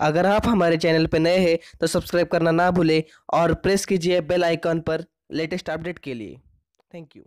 अगर आप हमारे चैनल पर नए हैं तो सब्सक्राइब करना ना भूलें और प्रेस कीजिए बेल आइकन पर लेटेस्ट अपडेट के लिए। Thank you.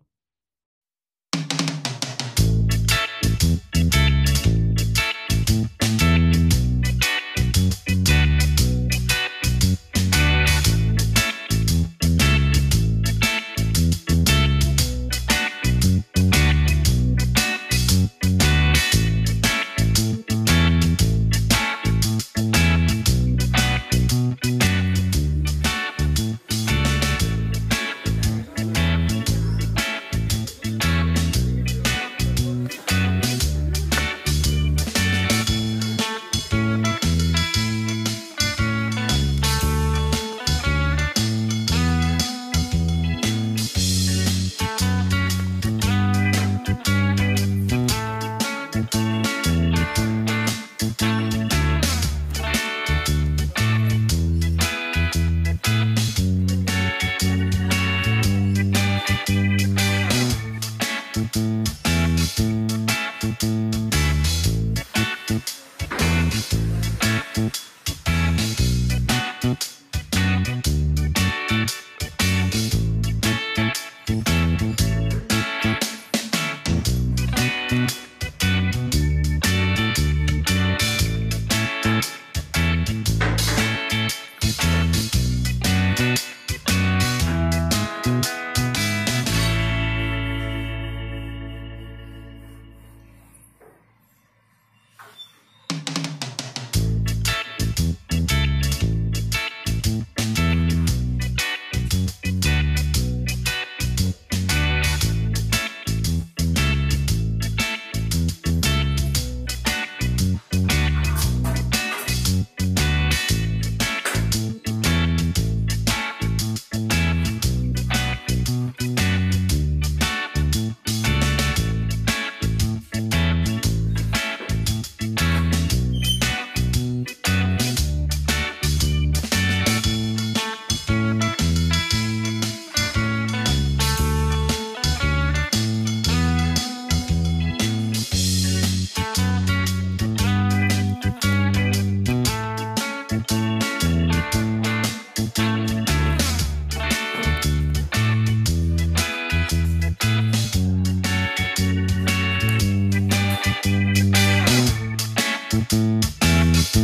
Thank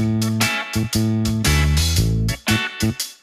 you.